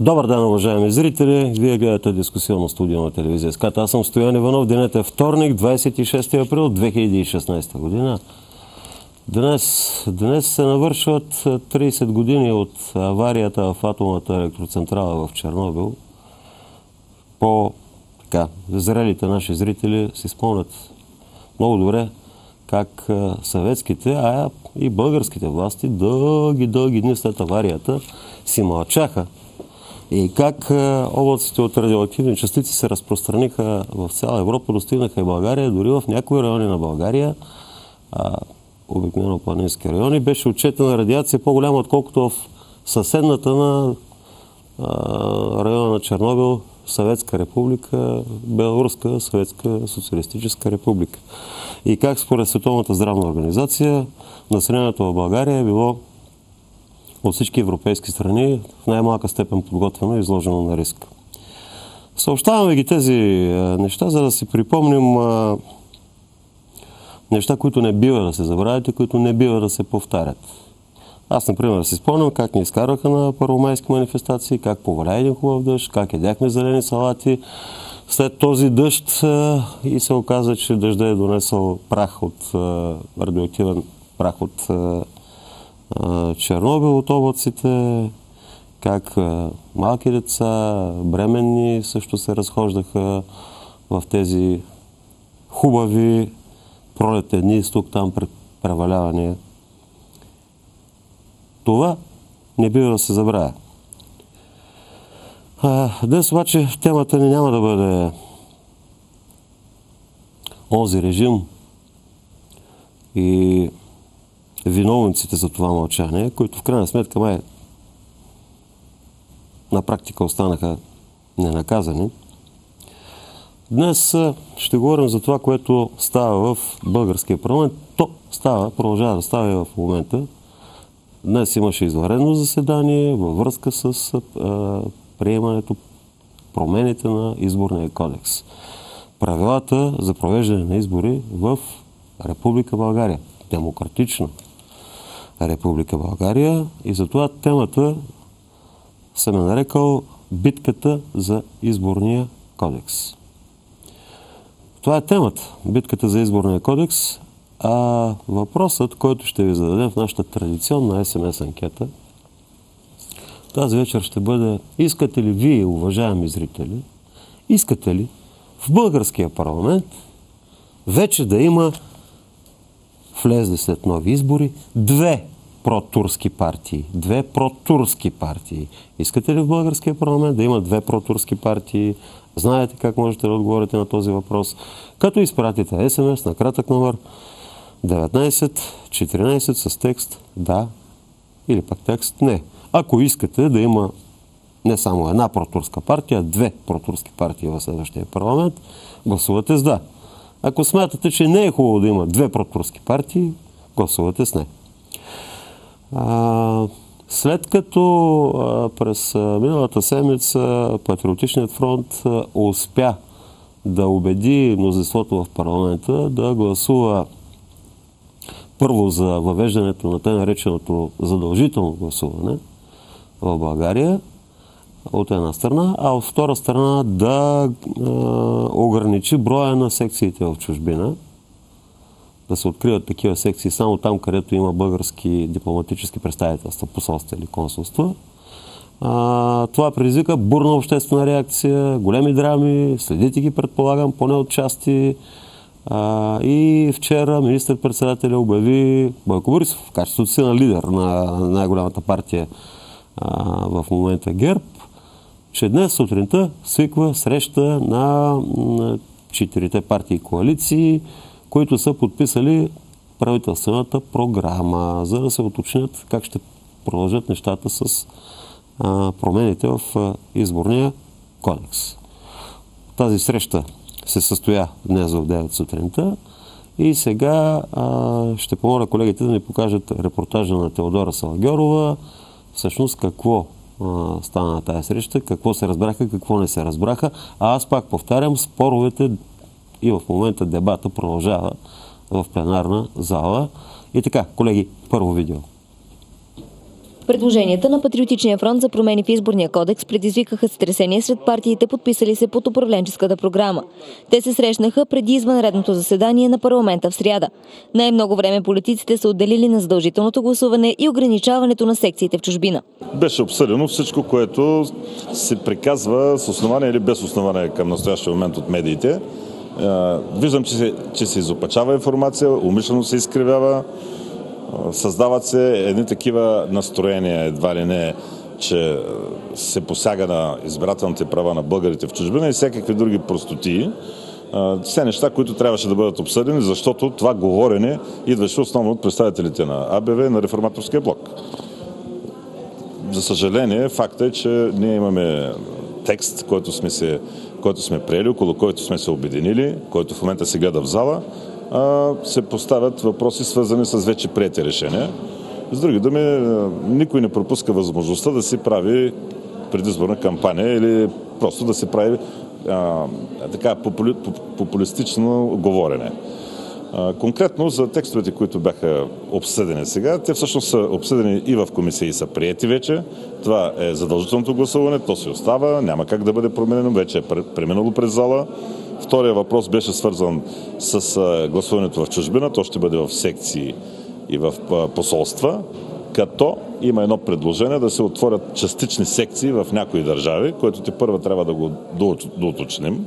Добър ден, уважаеми зрители! Вие гледате дискусионна студия на телевизия СКАТ. Аз съм Стоян Иванов. Денят е вторник, 26 април 2016 година. Днес, днес се навършват 30 години от аварията в атомната електроцентрала в Чернобил. По така, зрелите наши зрители си спомнят много добре как съветските, а и българските власти дълги, дълги дни след аварията си мълчаха и как облаците от радиоактивни частици се разпространиха в цяла Европа, достигнаха и България, дори в някои райони на България, обикновено планински райони, беше отчетена радиация по-голяма, отколкото в съседната на района на Чернобил, Съветска република, Белоруска съветска социалистическа република. И как според Световната здравна организация населението в България е било от всички европейски страни в най-малка степен подготвено и изложено на риск. Съобщаваме ги тези неща, за да си припомним неща, които не бива да се забравят и които не бива да се повтарят. Аз, например, си спомням как ни изкараха на първомайски манифестации, как поваля един хубав дъжд, как едяхме зелени салати. След този дъжд и се оказа, че дъжда е донесъл прах от радиоактивен прах от Чернобил от облаците, как малки деца, бременни също се разхождаха в тези хубави пролетни дни, тук там превалявания. Това не бива да се забравя. Днес обаче темата ни няма да бъде онзи режим и виновниците за това мълчание, които в крайна сметка май на практика останаха ненаказани. Днес ще говорим за това, което става в българския парламент. То става, продължава да става и в момента. Днес имаше извънредно заседание във връзка с а, приемането, промените на изборния кодекс. Правилата за провеждане на избори в Република България. Демократично, Република България и затова темата съм е нарекал битката за изборния кодекс. Това е темата, битката за изборния кодекс, а въпросът, който ще ви зададем в нашата традиционна СМС анкета, тази вечер ще бъде, искате ли вие, уважаеми зрители, искате ли в българския парламент вече да има влезли след нови избори две протурски партии. Две протурски партии. Искате ли в българския парламент да има две протурски партии? Знаете как можете да отговорите на този въпрос, като изпратите СМС на кратък номер 1914 с текст да или пък текст не. Ако искате да има не само една протурска партия, две протурски партии в следващия парламент, гласувате с да. Ако смятате, че не е хубаво да има две протурски партии, гласувате с не. А, след като а, през миналата седмица Патриотичният фронт а, успя да убеди мнозинството в парламента да гласува първо за въвеждането на тъй нареченото задължително гласуване в България, от една страна, а от втора страна да а, ограничи броя на секциите в чужбина, да се откриват такива секции само там, където има български дипломатически представителства, посолства или консулства. А, това предизвика бурна обществена реакция, големи драми, следите ги, предполагам, поне от части. А, и вчера министър-председателя обяви Бойко Борисов в качеството си на лидер на най-голямата партия а, в момента ГЕРБ, че днес сутринта свиква среща на, четирите партии коалиции, които са подписали правителствената програма, за да се уточнят как ще продължат нещата с промените в изборния кодекс. Тази среща се състоя днес в 9 сутринта и сега ще помоля колегите да ни покажат репортажа на Теодора Салагерова, всъщност какво стана на тази среща, какво се разбраха, какво не се разбраха. А аз пак повтарям, споровете и в момента дебата продължава в пленарна зала. И така, колеги, първо видео. Предложенията на Патриотичния фронт за промени в изборния кодекс предизвикаха стресение сред партиите, подписали се под управленческата програма. Те се срещнаха преди извънредното заседание на парламента в сряда. Най-много време политиците са отделили на задължителното гласуване и ограничаването на секциите в чужбина. Беше обсъдено всичко, което се приказва с основание или без основание към настоящия момент от медиите. Виждам, че се, че се изопачава информация, умишлено се изкривява Създават се едни такива настроения, едва ли не, че се посяга на избирателните права на българите в чужбина и всякакви други простотии. Все неща, които трябваше да бъдат обсъдени, защото това говорене идваше основно от представителите на АБВ и на реформаторския блок. За съжаление, факта е, че ние имаме текст, който сме, се, който сме приели, около който сме се обединили, който в момента се гледа в зала се поставят въпроси свързани с вече прияти решения. С други думи, никой не пропуска възможността да си прави предизборна кампания или просто да се прави а, така попули, популистично говорене. А, конкретно за текстовете, които бяха обсъдени сега, те всъщност са обсъдени и в комисия и са приети вече. Това е задължителното гласуване, то си остава, няма как да бъде променено, вече е преминало през зала. Втория въпрос беше свързан с гласуването в чужбина. То ще бъде в секции и в посолства, като има едно предложение да се отворят частични секции в някои държави, което ти първа трябва да го доуточним,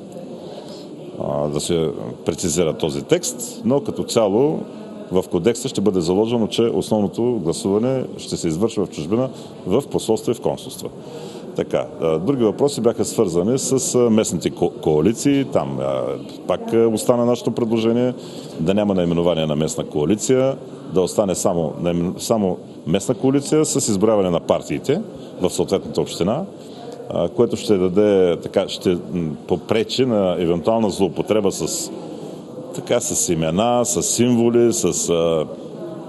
да се прецизира този текст, но като цяло в кодекса ще бъде заложено, че основното гласуване ще се извършва в чужбина в посолства и в консулства. Така, други въпроси бяха свързани с местните коалиции. Там пак остана нашето предложение да няма наименование на местна коалиция, да остане само, само местна коалиция с избравяне на партиите в съответната община, което ще даде, така, ще попречи на евентуална злоупотреба с, така, с имена, с символи, с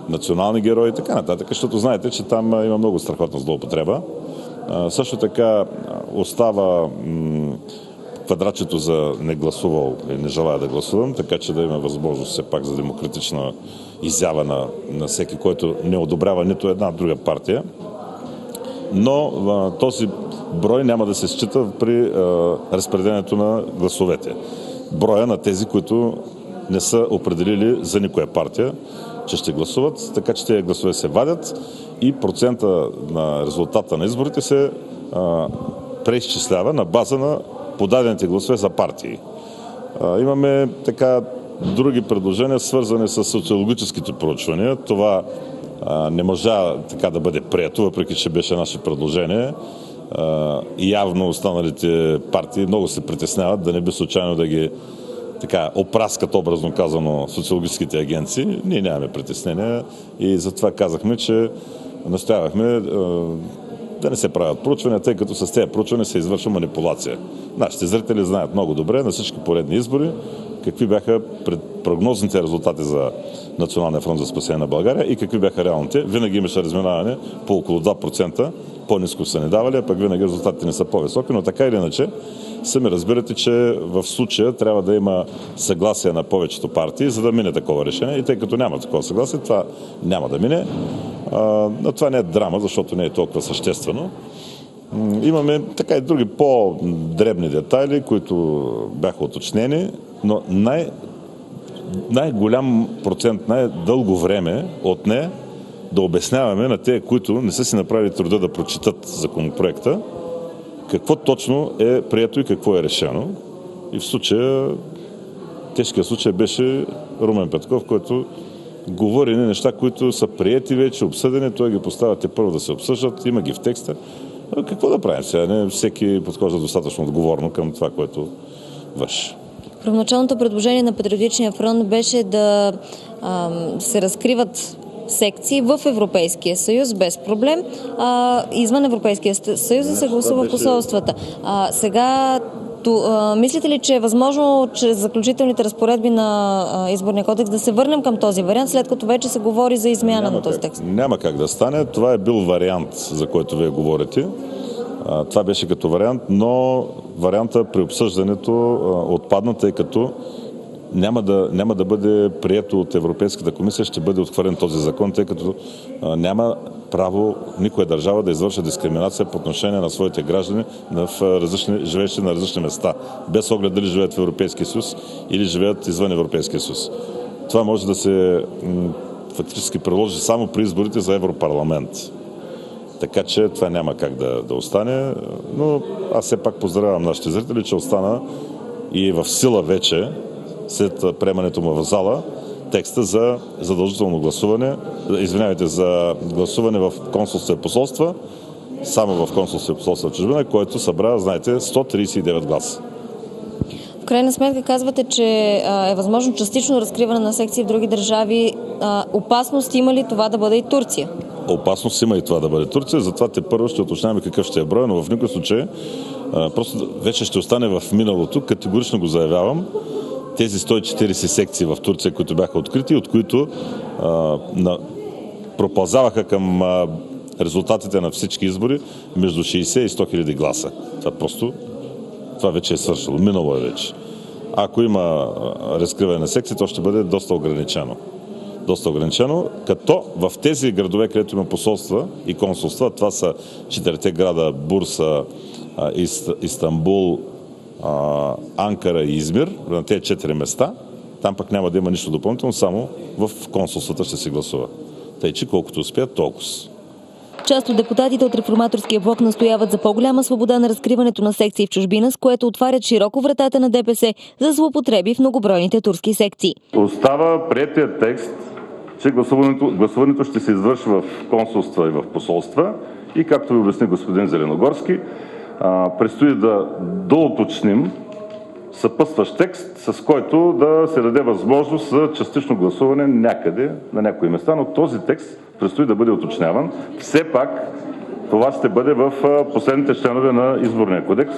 национални герои и така нататък, защото знаете, че там има много страхотна злоупотреба. Също така остава квадратчето за не гласувал и не желая да гласувам, така че да има възможност все пак за демократична изява на, на всеки, който не одобрява нито една друга партия. Но а, този брой няма да се счита при а, разпределението на гласовете. Броя на тези, които не са определили за никоя партия, че ще гласуват, така че тези гласове се вадят и процента на резултата на изборите се а, преизчислява на база на подадените гласове за партии. А, имаме така други предложения, свързани с социологическите проучвания. Това а, не можа така да бъде прието, въпреки че беше наше предложение. А, явно останалите партии много се притесняват да не би случайно да ги така, опраскат образно казано социологическите агенции. Ние нямаме притеснения и затова казахме, че настоявахме е, да не се правят проучвания, тъй като с тези проучвания се извършва манипулация. Нашите зрители знаят много добре на всички поредни избори какви бяха прогнозните резултати за Националния фронт за спасение на България и какви бяха реалните. Винаги имаше разминаване по около 2%, по-низко са ни давали, а пък винаги резултатите не са по-високи, но така или иначе сами разбирате, че в случая трябва да има съгласие на повечето партии, за да мине такова решение. И тъй като няма такова съгласие, това няма да мине. Но това не е драма, защото не е толкова съществено. Имаме така и други по-дребни детайли, които бяха уточнени, но най- най-голям процент, най-дълго време от не да обясняваме на те, които не са си направили труда да прочитат законопроекта, какво точно е прието и какво е решено. И в случая, тежкият случай беше Румен Петков, който говори на неща, които са приети вече, обсъдени, той ги поставя те първо да се обсъждат, има ги в текста. Но какво да правим сега? Не всеки подхожда достатъчно отговорно към това, което върши. Първоначалното предложение на Патриотичния фронт беше да а, се разкриват секции в Европейския съюз без проблем. А, извън Европейския съюз да се гласува посолствата. А, сега то, а, мислите ли, че е възможно чрез заключителните разпоредби на а, изборния кодекс да се върнем към този вариант, след като вече се говори за измяна няма на този текст? няма как да стане. Това е бил вариант, за който вие говорите. Това беше като вариант, но варианта при обсъждането отпадна, тъй като няма да, няма да бъде прието от Европейската комисия, ще бъде отхвърлен този закон, тъй като няма право никоя държава да извършва дискриминация по отношение на своите граждани в различни, живеещи на различни места, без оглед дали живеят в Европейския съюз или живеят извън Европейския съюз. Това може да се фактически приложи само при изборите за Европарламент. Така че това няма как да, да остане, но аз все пак поздравявам нашите зрители, че остана и в сила вече, след приемането му в зала, текста за задължително гласуване, извинявайте, за гласуване в консулства и посолства, само в консулства и посолства в чужбина, който събра, знаете, 139 гласа. В крайна сметка казвате, че е възможно частично разкриване на секции в други държави. Опасност има ли това да бъде и Турция? Опасност има и това да бъде Турция, затова те първо ще уточняваме какъв ще е брой, но в никой случай просто вече ще остане в миналото, категорично го заявявам тези 140 секции в Турция, които бяха открити, от които а, на, пропълзаваха към а, резултатите на всички избори между 60 и 100 хиляди гласа. Това просто, това вече е свършило, минало е вече. Ако има разкриване на секции, то ще бъде доста ограничено. Доста ограничено, като в тези градове, където има посолства и консулства, това са четирите града Бурса, Истанбул, Анкара и Измир, на тези четири места, там пък няма да има нищо допълнително, само в консулствата ще се гласува. Тъй, че колкото успеят, толкова. Част от депутатите от реформаторския блок настояват за по-голяма свобода на разкриването на секции в чужбина, с което отварят широко вратата на ДПС за злоупотреби в многобройните турски секции. Остава приятият текст, че гласуването, гласуването ще се извършва в консулства и в посолства и както ви обясни господин Зеленогорски, предстои да доуточним съпътстващ текст, с който да се даде възможност за частично гласуване някъде на някои места, но този текст предстои да бъде уточняван. Все пак това ще бъде в последните членове на Изборния кодекс,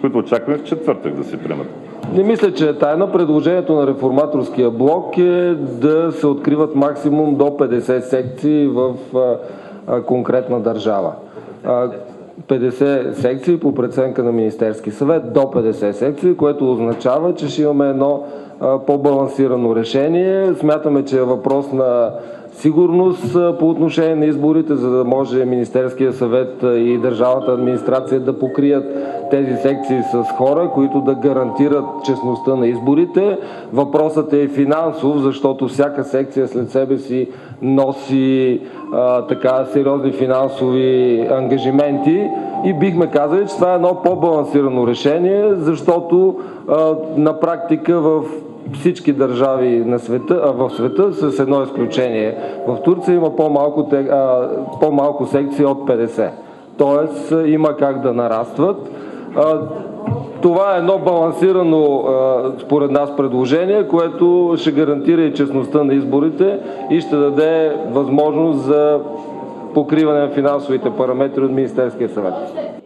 които очакваме в четвъртък да се приемат. Не мисля, че е тайна. Предложението на реформаторския блок е да се откриват максимум до 50 секции в конкретна държава. 50 секции по преценка на Министерски съвет до 50 секции, което означава, че ще имаме едно по-балансирано решение. Смятаме, че е въпрос на сигурност по отношение на изборите, за да може Министерския съвет и държавната администрация да покрият тези секции с хора, които да гарантират честността на изборите. Въпросът е финансов, защото всяка секция след себе си носи а, така сериозни финансови ангажименти и бихме казали, че това е едно по-балансирано решение, защото а, на практика в всички държави на света, в света с едно изключение. В Турция има по-малко, по-малко секции от 50. Тоест има как да нарастват. Това е едно балансирано, според нас, предложение, което ще гарантира и честността на изборите и ще даде възможност за покриване на финансовите параметри от Министерския съвет.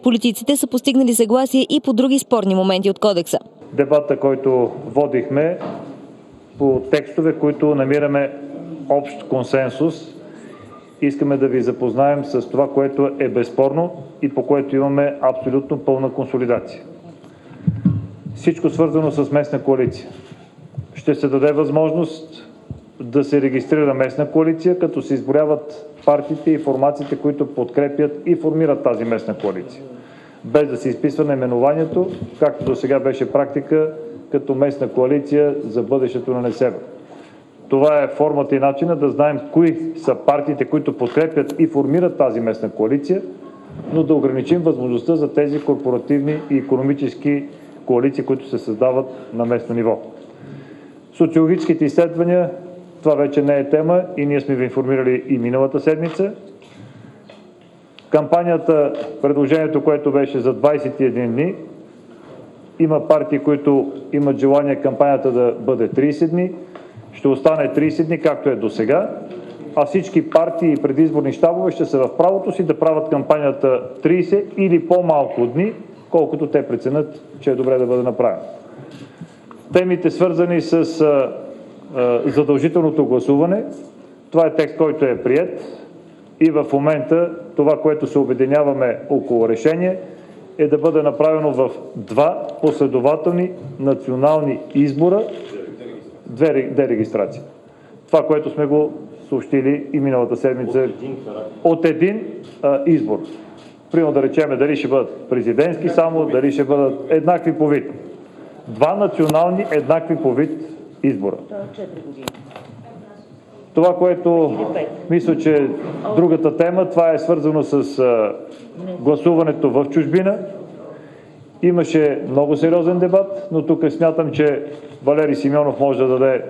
Политиците са постигнали съгласие и по други спорни моменти от кодекса. Дебата, който водихме по текстове, които намираме общ консенсус, искаме да ви запознаем с това, което е безспорно и по което имаме абсолютно пълна консолидация. Всичко свързано с местна коалиция. Ще се даде възможност да се регистрира местна коалиция, като се изборяват партиите и формациите, които подкрепят и формират тази местна коалиция. Без да се изписва наименованието, както до сега беше практика, като местна коалиция за бъдещето на Несебър. Това е формата и начина да знаем кои са партиите, които подкрепят и формират тази местна коалиция, но да ограничим възможността за тези корпоративни и економически коалиции, които се създават на местно ниво. Социологическите изследвания, това вече не е тема и ние сме ви информирали и миналата седмица. Кампанията, предложението, което беше за 21 дни, има партии, които имат желание кампанията да бъде 30 дни, ще остане 30 дни, както е до сега, а всички партии и предизборни щабове ще са в правото си да правят кампанията 30 или по-малко дни, колкото те преценят, че е добре да бъде направено. Темите свързани с задължителното гласуване, това е текст, който е прият и в момента това, което се обединяваме около решение, е да бъде направено в два последователни национални избора две дерегистрации. Това, което сме го съобщили и миналата седмица от един а, избор. Примерно да речеме дали ще бъдат президентски само, дали ще бъдат еднакви по вид. Два национални еднакви по вид избора. Това, което мисля, че другата тема, това е свързано с гласуването в чужбина. Имаше много сериозен дебат, но тук смятам, че Валери Симеонов може да даде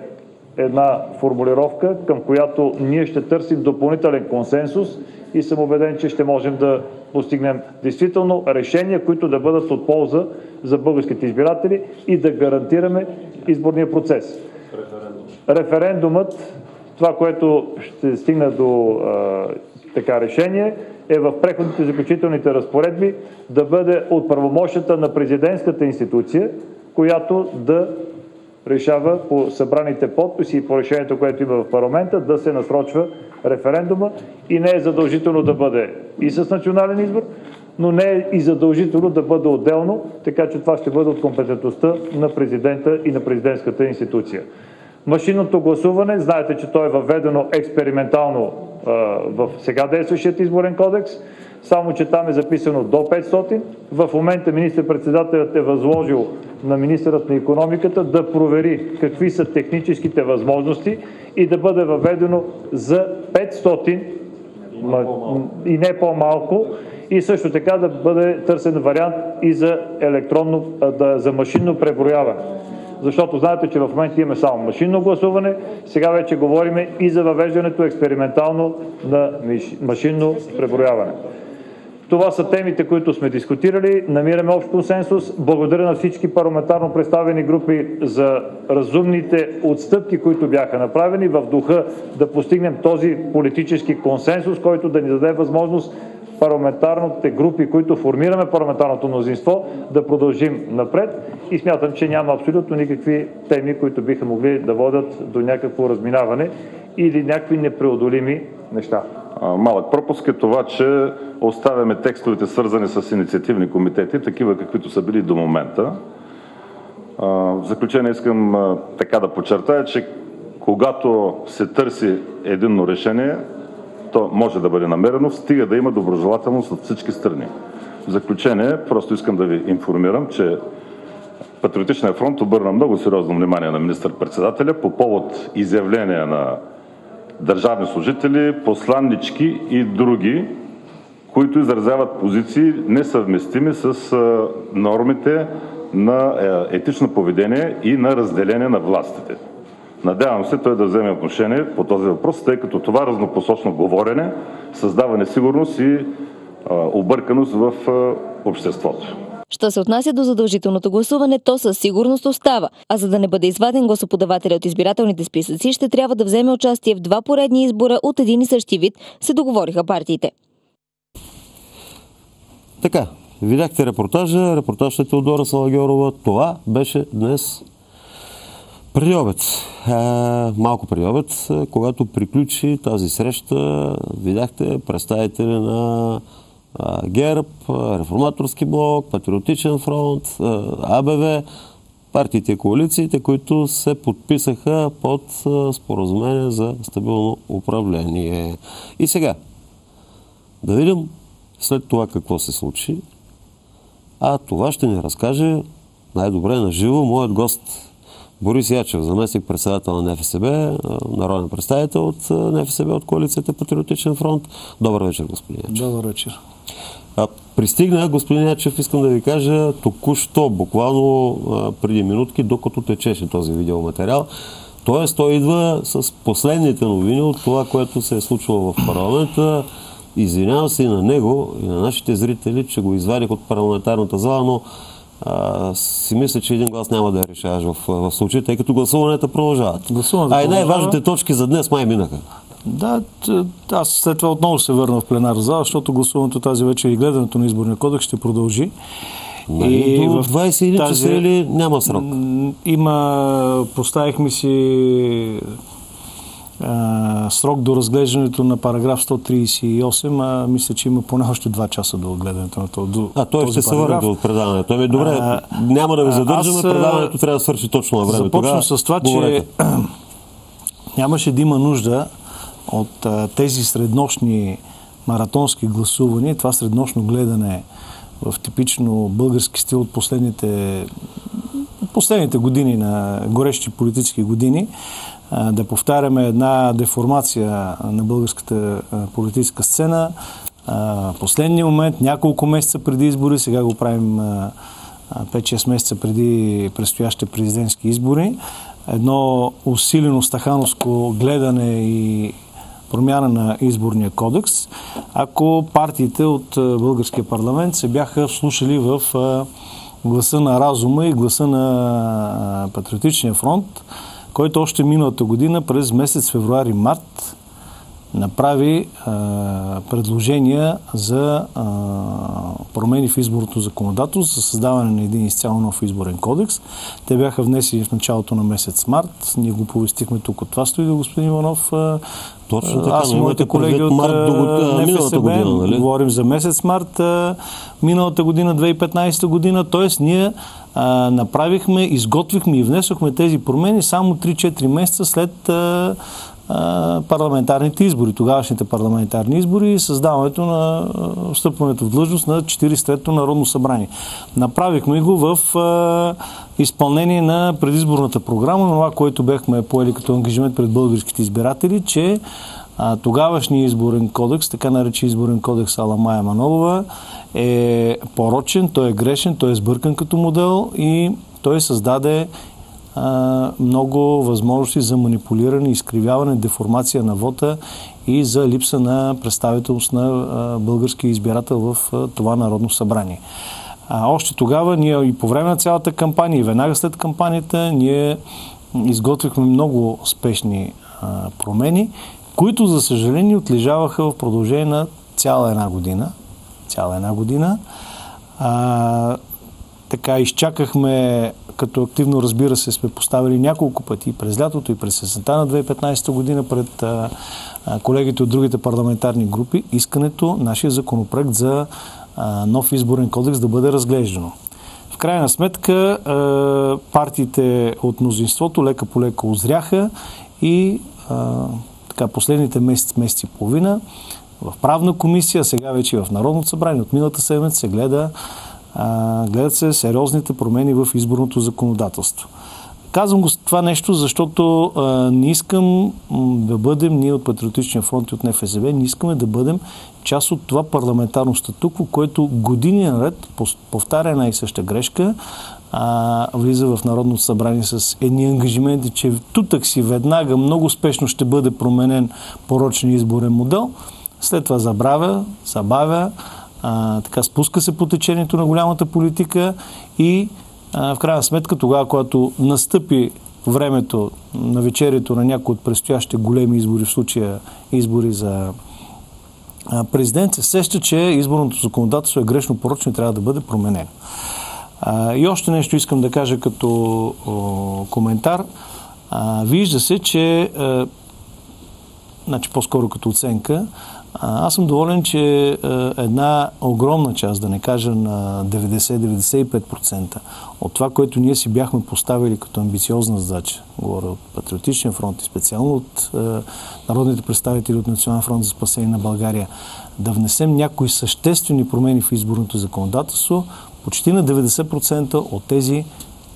една формулировка, към която ние ще търсим допълнителен консенсус и съм убеден, че ще можем да постигнем действително решения, които да бъдат от полза за българските избиратели и да гарантираме изборния процес. Референдумът, това, което ще стигна до а, така решение, е в преходните заключителните разпоредби да бъде от правомощията на президентската институция, която да решава по събраните подписи и по решението, което има в парламента, да се насрочва референдума и не е задължително да бъде и с национален избор, но не е и задължително да бъде отделно, така че това ще бъде от компетентността на президента и на президентската институция. Машинното гласуване, знаете, че то е въведено експериментално в сега действащият изборен кодекс, само че там е записано до 500. В момента министър-председателят е възложил на министърът на економиката да провери какви са техническите възможности и да бъде въведено за 500 и не по-малко и също така да бъде търсен вариант и за електронно, за машинно преброяване. Защото знаете, че в момента имаме само машинно гласуване, сега вече говорим и за въвеждането експериментално на машинно преброяване. Това са темите, които сме дискутирали. Намираме общ консенсус. Благодаря на всички парламентарно представени групи за разумните отстъпки, които бяха направени в духа да постигнем този политически консенсус, който да ни даде възможност парламентарните групи, които формираме парламентарното мнозинство, да продължим напред и смятам, че няма абсолютно никакви теми, които биха могли да водят до някакво разминаване или някакви непреодолими неща. Малък пропуск е това, че оставяме текстовете свързани с инициативни комитети, такива каквито са били до момента. В заключение искам така да подчертая, че когато се търси единно решение, то може да бъде намерено, стига да има доброжелателност от всички страни. В заключение, просто искам да ви информирам, че Патриотичният фронт обърна много сериозно внимание на министър-председателя по повод изявления на държавни служители, посланнички и други, които изразяват позиции несъвместими с нормите на е, етично поведение и на разделение на властите. Надявам се той да вземе отношение по този въпрос, тъй като това разнопосочно говорене създава несигурност и обърканост в обществото. Що се отнася до задължителното гласуване, то със сигурност остава. А за да не бъде изваден гласоподавателя от избирателните списъци, ще трябва да вземе участие в два поредни избора от един и същи вид, се договориха партиите. Така, видяхте репортажа, репортаж на Теодора Салагерова. Това беше днес преди обед, малко преди обед, когато приключи тази среща, видяхте представители на ГЕРБ, Реформаторски блок, Патриотичен фронт, АБВ, партиите и коалициите, които се подписаха под споразумение за стабилно управление. И сега, да видим след това какво се случи. А това ще ни разкаже най-добре на живо моят гост Борис Ячев, заместник председател на НФСБ, народен представител от НФСБ от коалицията Патриотичен фронт. Добър вечер, господин Ячев. Добър вечер. А, пристигна, господин Ячев, искам да ви кажа, току-що, буквално а, преди минутки, докато течеше този видеоматериал. Тоест, той идва с последните новини от това, което се е случвало в парламента. Извинявам се и на него, и на нашите зрители, че го извадих от парламентарната зала, но а, си мисля, че един глас няма да я решаваш в, в случая, тъй като гласуванията продължават. Гласуването а и най-важните точки за днес май минаха. Да, аз след това отново се върна в пленарна зала, защото гласуването тази вечер и гледането на изборния кодекс ще продължи. Нали, и до 21 тази... часа или няма срок? Има, поставихме си а, срок до разглеждането на параграф 138, а мисля, че има поне още 2 часа до гледането на този до, А, той ще се върне от предаването. Ами, добре, А, няма да ви задържаме, аз, предаването трябва да свърши точно на време. Започвам Тогава с това, говорете. че нямаше да има нужда от а, тези среднощни маратонски гласувания, това среднощно гледане в типично български стил от последните, последните години на горещи политически години, да повтаряме една деформация на българската политическа сцена. Последния момент, няколко месеца преди избори, сега го правим а, а, 5-6 месеца преди предстоящите президентски избори. Едно усилено стахановско гледане и промяна на изборния кодекс, ако партиите от българския парламент се бяха вслушали в гласа на разума и гласа на Патриотичния фронт, който още миналата година през месец февруари-март направи а, предложения за а, промени в изборното законодателство, за създаване на един изцяло нов изборен кодекс. Те бяха внесени в началото на месец март. Ние го повестихме тук от това стои до господин Иванов. А, Точно така, Аз и моите колеги от март до а, миналата година, нали? говорим за месец март а, миналата година, 2015 година, т.е. ние а, направихме, изготвихме и внесохме тези промени само 3-4 месеца след а, парламентарните избори, тогавашните парламентарни избори и създаването на встъпването в длъжност на 43-то Народно събрание. Направихме го в изпълнение на предизборната програма, това, което бехме поели като ангажимент пред българските избиратели, че тогавашния изборен кодекс, така наречен изборен кодекс Ала Майя Манолова, е порочен, той е грешен, той е сбъркан като модел и той създаде много възможности за манипулиране, изкривяване, деформация на вота и за липса на представителност на а, българския избирател в това Народно събрание. А, още тогава, ние и по време на цялата кампания, и веднага след кампанията, ние изготвихме много спешни промени, които, за съжаление, отлежаваха в продължение на цяла една година. Цяла една година. А, така, изчакахме, като активно, разбира се, сме поставили няколко пъти през лятото и през есента на 2015 година пред колегите от другите парламентарни групи искането нашия законопроект за нов изборен кодекс да бъде разглеждано. В крайна сметка партиите от мнозинството лека по лека озряха и така, последните месец, месец и половина в правна комисия, сега вече и в Народното събрание, от миналата седмица се гледа гледат се сериозните промени в изборното законодателство. Казвам го това нещо, защото а, не искам да бъдем, ние от Патриотичния фронт и от НФСБ, не искаме да бъдем част от това парламентарно статукво, което години наред повтаря една и съща грешка, а, влиза в Народното събрание с едни ангажименти, че тутък си веднага много спешно ще бъде променен порочен изборен модел, след това забравя, забавя, така спуска се по течението на голямата политика и в крайна сметка тогава, когато настъпи времето на вечерието на някои от предстоящите големи избори, в случая избори за президент, се сеща, че изборното законодателство е грешно порочно и трябва да бъде променено. И още нещо искам да кажа като коментар. Вижда се, че значи по-скоро като оценка, аз съм доволен, че една огромна част, да не кажа на 90-95% от това, което ние си бяхме поставили като амбициозна задача, говоря от Патриотичния фронт и специално от народните представители от Национален фронт за спасение на България, да внесем някои съществени промени в изборното законодателство, почти на 90% от тези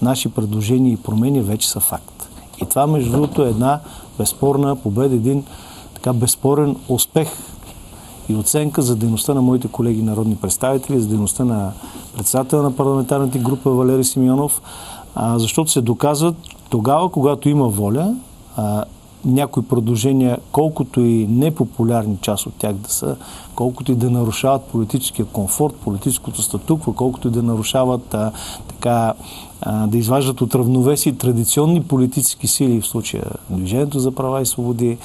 наши предложения и промени вече са факт. И това, между другото, е една безспорна победа, един така безспорен успех и оценка за дейността на моите колеги народни представители, за дейността на председателя на парламентарната група Валери Симеонов, защото се доказват тогава, когато има воля, някои предложения, колкото и непопулярни част от тях да са, колкото и да нарушават политическия комфорт, политическото статукво, колкото и да нарушават а, така, а, да изваждат от равновесие традиционни политически сили, в случая Движението за права и свободи,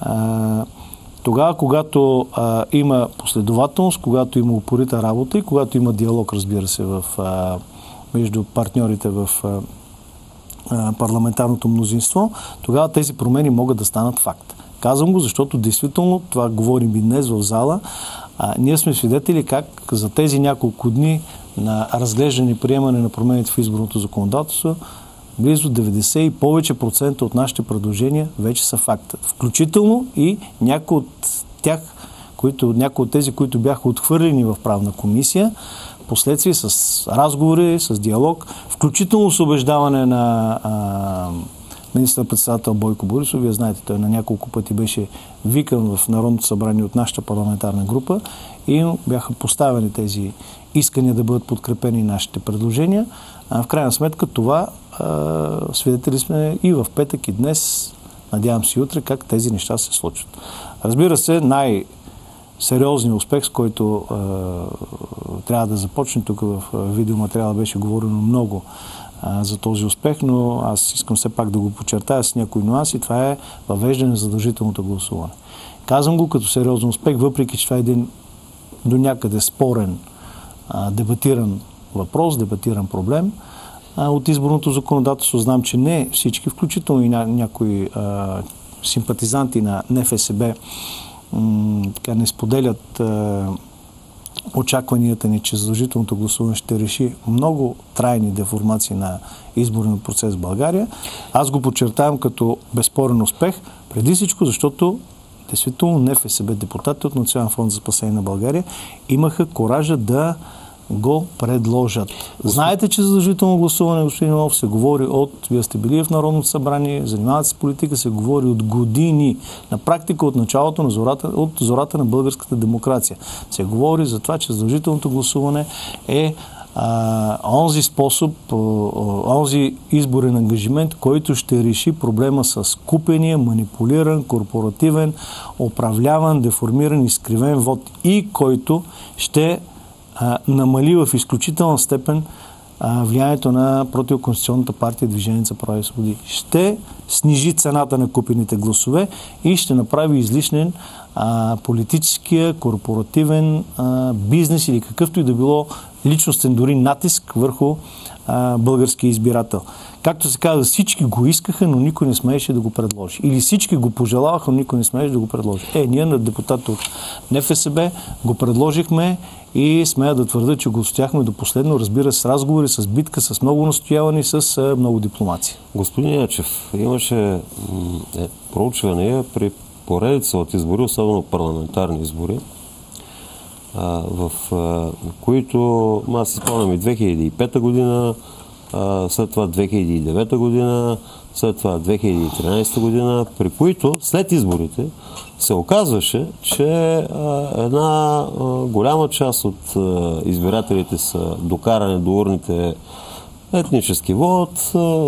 а, тогава, когато а, има последователност, когато има упорита работа и когато има диалог, разбира се, в, а, между партньорите в а, парламентарното мнозинство, тогава тези промени могат да станат факт. Казвам го, защото действително това говорим и днес в зала. А, ние сме свидетели как за тези няколко дни на разглеждане и приемане на промените в изборното законодателство, близо 90 и повече процента от нашите предложения вече са факта. Включително и някои от тях, които, някои от тези, които бяха отхвърлени в правна комисия, последствие с разговори, с диалог, включително с убеждаване на министър-председател Бойко Борисов. Вие знаете, той на няколко пъти беше викан в Народното събрание от нашата парламентарна група и бяха поставени тези искания да бъдат подкрепени нашите предложения. А в крайна сметка това свидетели сме и в петък и днес, надявам се и утре, как тези неща се случват. Разбира се, най- сериозният успех, с който а, трябва да започне. Тук в видеоматериала беше говорено много а, за този успех, но аз искам все пак да го подчертая с някои нюанси. Това е въвеждане на задължителното гласуване. Казвам го като сериозен успех, въпреки че това е един до някъде спорен, а, дебатиран въпрос, дебатиран проблем. От изборното законодателство знам, че не всички, включително и ня- някои а, симпатизанти на НФСБ, м- така не споделят а, очакванията ни, че задължителното гласуване ще реши много трайни деформации на изборния процес в България. Аз го подчертавам като безспорен успех, преди всичко, защото действително НФСБ депутати от Национален фонд за спасение на България имаха коража да го предложат. Знаете, че задължително гласуване, господин Иванов, се говори от... Вие сте били в Народното събрание, занимавате се с политика, се говори от години. На практика от началото на зората, от зората на българската демокрация. Се говори за това, че задължителното гласуване е а, онзи способ, онзи изборен ангажимент, който ще реши проблема с купения, манипулиран, корпоративен, управляван, деформиран, изкривен вод и който ще намали в изключителна степен влиянието на противоконституционната партия Движение за права и свободи. Ще снижи цената на купените гласове и ще направи излишнен а, политическия, корпоративен а, бизнес или какъвто и да било личностен дори натиск върху а, българския избирател. Както се казва, всички го искаха, но никой не смееше да го предложи. Или всички го пожелаваха, но никой не смееше да го предложи. Е, ние на депутата от НФСБ го предложихме и смея да твърда, че го устояхме до последно, разбира се, с разговори, с битка, с много настояване и с много дипломация. Господин Ячев, имаше е, проучвания при поредица от избори, особено парламентарни избори, а, в а, които, аз си спомням и 2005 година, а, след това 2009 година, след това 2013 година, при които след изборите се оказваше, че една голяма част от избирателите са докарани до урните етнически вод,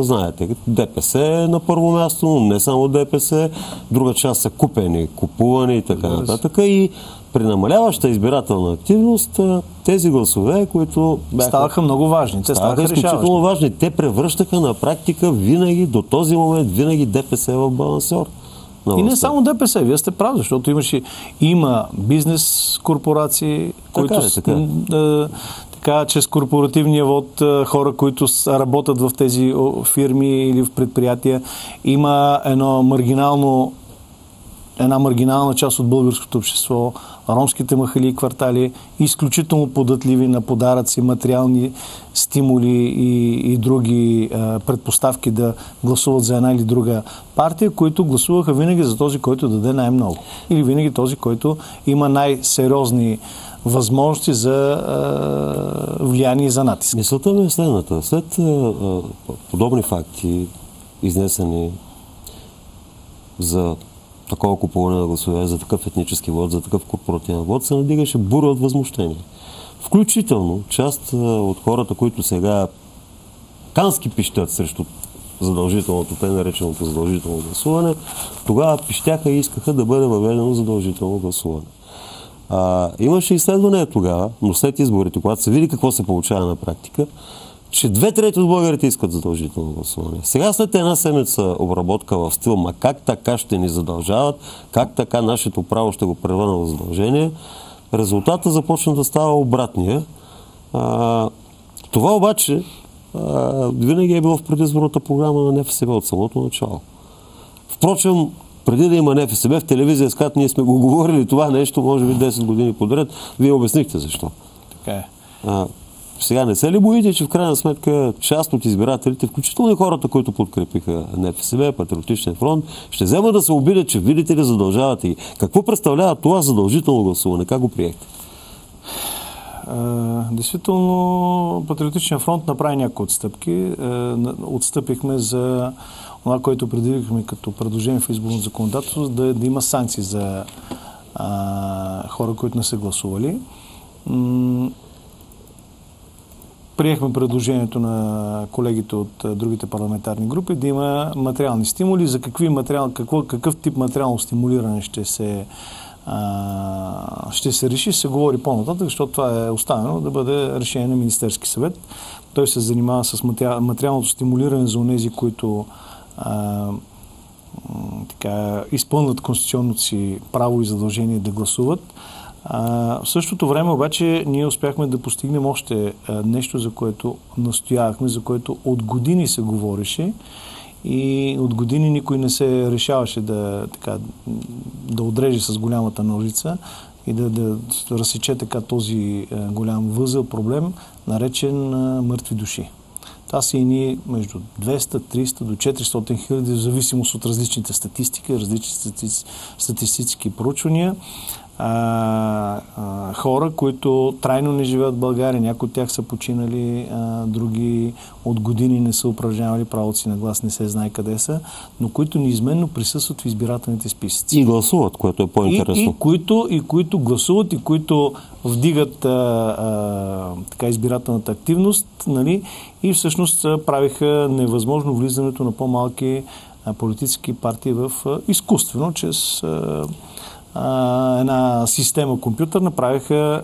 знаете, ДПС е на първо място, но не само ДПС, друга част са купени, купувани и така нататък. И при намаляваща избирателна активност, тези гласове, които бяха... Ставаха много важни. Те ставаха изключително важни. Те превръщаха на практика винаги, до този момент, винаги ДПС в балансьор. На И не властта. само ДПС, вие сте прави, защото имаше, има бизнес корпорации, които е, така е. м, е, така, чрез корпоративния вод хора, които работят в тези фирми или в предприятия. Има едно маргинално една маргинална част от българското общество, ромските махали и квартали, изключително податливи на подаръци, материални стимули и, и други е, предпоставки да гласуват за една или друга партия, които гласуваха винаги за този, който даде най-много. Или винаги този, който има най-сериозни възможности за е, влияние и за натиск. Мисълта ми е следната. След а, а, подобни факти, изнесени за такова купуване на гласове, за такъв етнически вод, за такъв корпоративен вод, се надигаше бура от възмущение. Включително част от хората, които сега кански пищят срещу задължителното, те нареченото задължително гласуване, тогава пищяха и искаха да бъде въведено задължително гласуване. А, имаше изследване тогава, но след изборите, когато се види какво се получава на практика, че две трети от българите искат задължително гласуване. Сега след една седмица обработка в стил, ма как така ще ни задължават, как така нашето право ще го превърна в задължение, резултата започна да става обратния. А, това обаче винаги е било в предизборната програма на НФСБ от самото начало. Впрочем, преди да има НФСБ в телевизия скат, ние сме го говорили това нещо, може би 10 години подред. Вие обяснихте защо. Така е. А, сега не се ли боите, че в крайна сметка част от избирателите, включително и хората, които подкрепиха НФСБ, Патриотичен фронт, ще вземат да се обидят, че видите ли задължавате ги. Какво представлява това задължително гласуване? Как го приехте? Действително, Патриотичен фронт направи някои отстъпки. Отстъпихме за това, което предвидихме като предложение в изборно законодателство, да, да има санкции за а, хора, които не са гласували. Приехме предложението на колегите от другите парламентарни групи да има материални стимули. За какви материал, какво, какъв тип материално стимулиране ще се ще се реши, се говори по-нататък, защото това е оставено да бъде решение на Министерски съвет. Той се занимава с материалното стимулиране за онези, които а, така, изпълнат конституционното си право и задължение да гласуват. В същото време обаче ние успяхме да постигнем още нещо, за което настоявахме, за което от години се говореше и от години никой не се решаваше да, така, да отреже с голямата ножица и да, да разсече така този голям възел проблем, наречен мъртви души. Това са и ние между 200, 300 до 400 хиляди, в зависимост от различните статистики, различни статистически проучвания а, а, хора, които трайно не живеят в България. Някои от тях са починали, а, други от години не са упражнявали правото си на глас, не се знае къде са, но които неизменно присъстват в избирателните списъци. И гласуват, което е по-интересно. И, и, които, и които гласуват, и които вдигат а, а, така избирателната активност, нали, и всъщност правиха невъзможно влизането на по-малки политически партии в изкуствено, чрез а, една система компютър направиха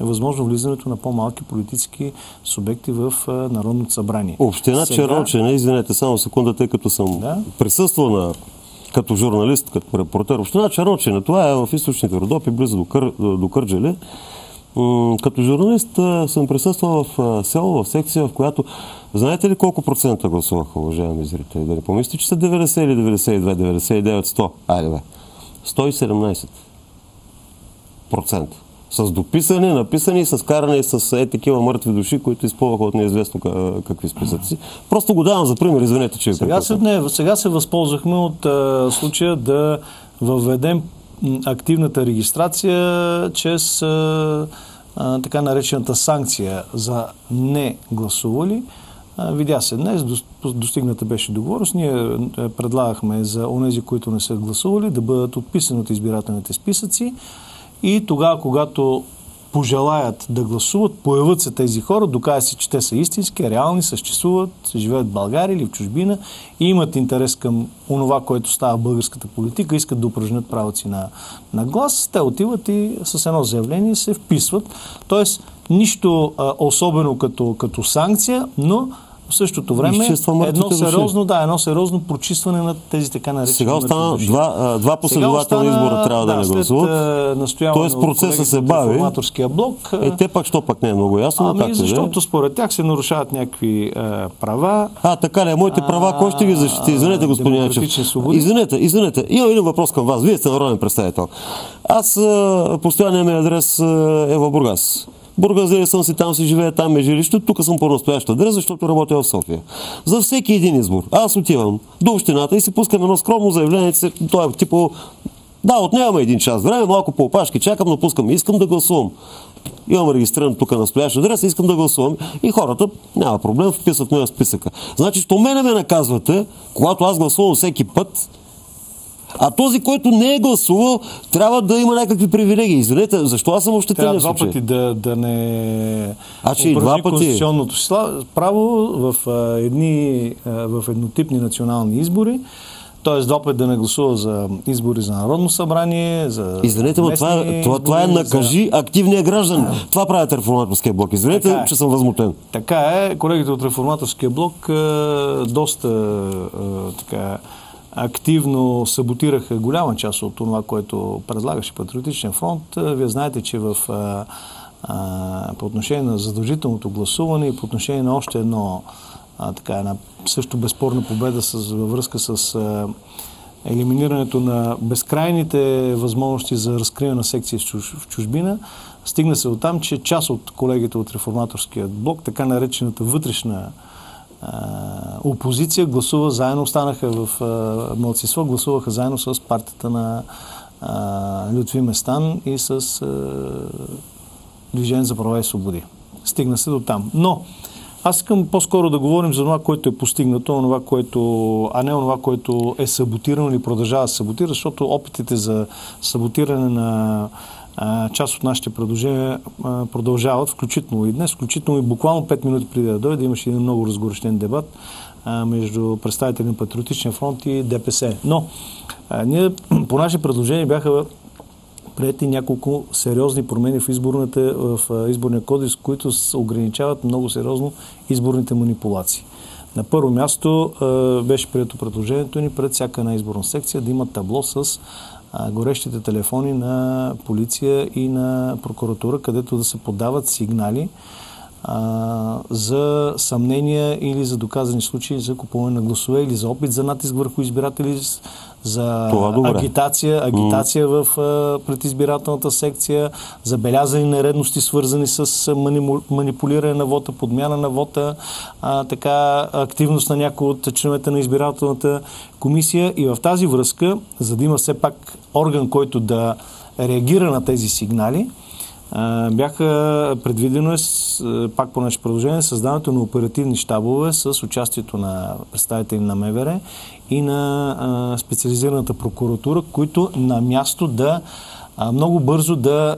невъзможно влизането на по-малки политически субекти в Народното събрание. Община Сега... Черночена, извинете само секунда, тъй като съм да? присъствал на като журналист, като репортер. Община Черночена, това е в източните Родопи, близо до, Кър, до Кърджали. Като журналист съм присъствал в село, в секция, в която знаете ли колко процента гласуваха, уважаеми зрители? Да не помислите, че са 90 или 92, 99, 100. Айде бе. 117 процента. С дописани, написани, с каране с е такива мъртви души, които изпълваха от неизвестно какви списъци. Просто го давам за пример, извинете, че сега се, не, сега се възползвахме от а, случая да въведем активната регистрация чрез а, а, така наречената санкция за не гласували. Видя се днес, достигната беше договореност. Ние е, предлагахме за онези, които не са гласували, да бъдат отписани от избирателните списъци и тогава, когато пожелаят да гласуват, появят се тези хора, доказва се, че те са истински, реални, съществуват, живеят в България или в чужбина и имат интерес към онова, което става в българската политика, искат да упражнят правото си на, на глас, те отиват и с едно заявление се вписват. Тоест, нищо а, особено като, като санкция, но в същото време едно сериозно, да, едно сериозно прочистване на тези така наречени. Сега остана два, два последователни избора трябва да, да не гласуват. Тоест процеса се бави. блок. Е, те пак, що пак не е много ясно. Ами, как защото според тях се нарушават някакви е, права. А, така ли, моите права, кой ще ги защити? Извинете, господин Ячев. Извинете, извинете. Имам един въпрос към вас. Вие сте народен представител. Аз постоянният ми адрес е в Бургас. Бургазели съм си, там си живея, там е жилище, тук съм по настоящ адрес, защото работя в София. За всеки един избор. Аз отивам до общината и си пускам едно скромно заявление, то е типо да, отнемаме един час време, малко по опашки чакам, но пускам. Искам да гласувам. Имам регистриран тук настоящ адрес, искам да гласувам. И хората, няма проблем, вписват моя списъка. Значи, що мене ме наказвате, когато аз гласувам всеки път, а този, който не е гласувал, трябва да има някакви привилегии. Извинете, защо аз съм ощетен Трябва два пъти да, да не а, че два пъти. конституционното си право в, едни, в еднотипни национални избори. т.е. два пъти да не гласува за избори за Народно събрание, за. Извинете, но това, е- това, това е накажи за... активния граждан. Това правят реформаторския блок. Извинете, така е. че съм възмутен. Така е. Колегите от реформаторския блок доста така активно саботираха голяма част от това, което предлагаше Патриотичен фронт. Вие знаете, че в а, по отношение на задължителното гласуване и по отношение на още едно а, така, една също безспорна победа с, във връзка с а, елиминирането на безкрайните възможности за разкриване на секции в, чуж, в чужбина, стигна се от там, че част от колегите от реформаторския блок, така наречената вътрешна а, опозиция, гласува заедно, останаха в младсинство, гласуваха заедно с партията на Лютви Местан и с Движение за права и свободи. Стигна се до там. Но аз искам по-скоро да говорим за това, което е постигнато, това, което, а не това, което е саботирано или продължава да саботира, защото опитите за саботиране на част от нашите предложения продължават, включително и днес, включително и буквално 5 минути преди да дойде, имаше един много разгорещен дебат между представители на Патриотичния фронт и ДПС. Но ние по наше предложение бяха прияти няколко сериозни промени в, изборната, в изборния кодекс, които ограничават много сериозно изборните манипулации. На първо място беше прието предложението ни пред всяка една изборна секция да има табло с горещите телефони на полиция и на прокуратура, където да се подават сигнали а, за съмнения или за доказани случаи за купуване на гласове или за опит за натиск върху избиратели, за агитация, агитация mm. в а, предизбирателната секция, забелязани нередности, свързани с манипулиране на вота, подмяна на вота, а, така, активност на някои от членовете на избирателната комисия. И в тази връзка, за да има все пак орган, който да реагира на тези сигнали, бяха предвидено е, пак по наше продължение, създаването на оперативни щабове с участието на представители на МВР и на специализираната прокуратура, които на място да много бързо да